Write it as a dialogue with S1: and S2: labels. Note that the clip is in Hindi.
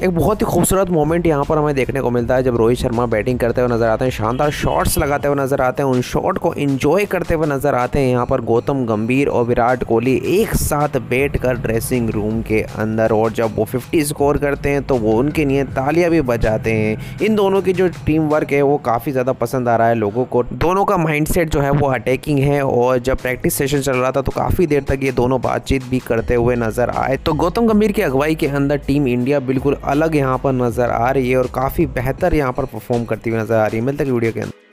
S1: एक बहुत ही खूबसूरत मोमेंट यहाँ पर हमें देखने को मिलता है जब रोहित शर्मा बैटिंग करते हुए नज़र आते हैं, शानदार शॉट्स लगाते हुए नज़र आते हैं, उन शॉट को इंजॉय करते हुए नज़र आते हैं। यहाँ पर गौतम गंभीर और विराट कोहली एक साथ बैठ कर ड्रेसिंग रूम के अंदर और जब वो 50 स्कोर करते हैं तो वो उनके लिए तालियाँ भी बजाते हैं। इन दोनों की जो टीम वर्क है, वो काफ़ी ज़्यादा पसंद आ रहा है लोगों को। दोनों का माइंडसेट जो है, वो अटैकिंग है और जब प्रैक्टिस सेशन चल रहा था तो काफ़ी देर तक ये दोनों बातचीत भी करते हुए नज़र आए। तो गौतम गंभीर की अगुवाई के अंदर टीम इंडिया बिल्कुल अलग यहाँ पर नज़र आ रही है और काफ़ी बेहतर यहाँ पर परफॉर्म करती हुई नज़र आ रही है। मिलता है वीडियो के अंदर।